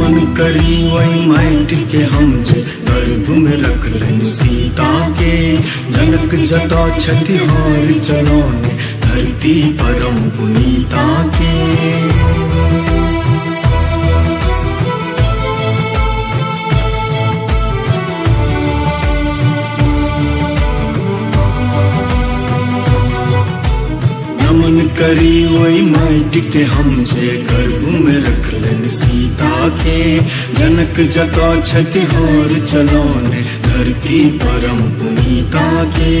नमन करी वही माइट के हम जे। गर्भ में रख लें सीता के। जनक जटा छति हार चलो धरती परम पुनीता के। करी वही माइट के हम जे गर्भ में रख लेन सीता के। जनक जता छति हार चलौने धरती परम पुनीता के।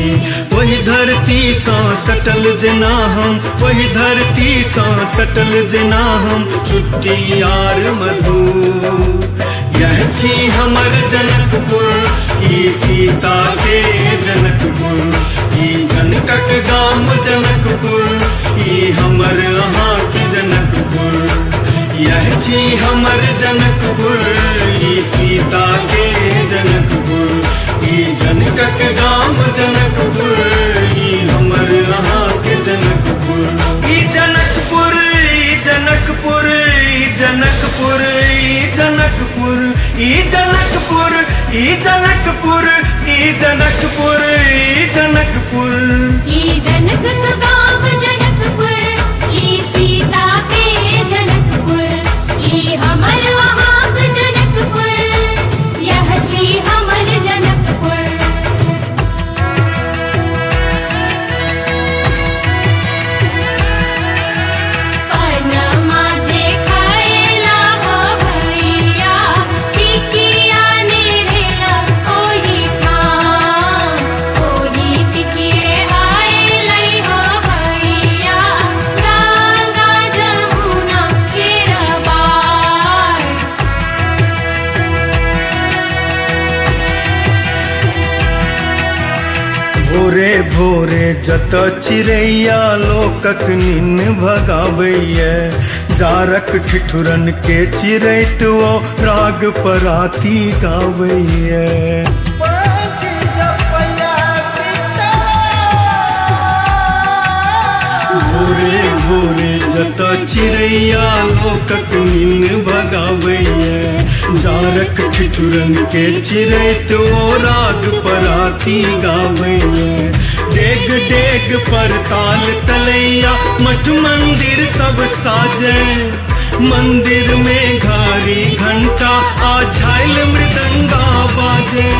वही धरती सा सटल जना हम, वही धरती सा सटल जना हम, छुट्टी यार मधु। यह छी हमर जनकपुर, ई सीता यह छी हमर जनकपुर सीता के जनकपुर। ई जनकक गाम जनकपुर, ई हमर अहाँ के जनकपुर। ई जनकपुर ई जनकपुर ई जनकपुर ई जनकपुर ई जनकपुर ई जनकपुर ई जनकपुर। भोरे भोरे जत चिड़ैया लोकक नीन भगाबैये जारक ठिठुरन के चिड़ैत राग पराती गाबैये जत चिड़ैया लोकक निन भगाबैये जारक ठिठुरन के चिरैत ओ राग पराती गाबैये डेग डेग पर ताल तलैया, मठ मंदिर सब साजे। मंदिर में घारी घंटा, आ झाइल मृदंगा बाजे।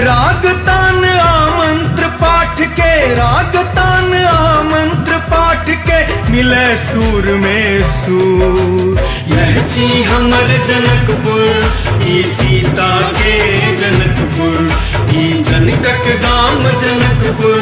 राग तान आमंत्र पाठ के राग तान आमंत्र पाठ के मिले सूर में सूर। यह जी हमर जनकपुर, ई सीता के जनकपुर, ई जनकक गाम जनकपुर।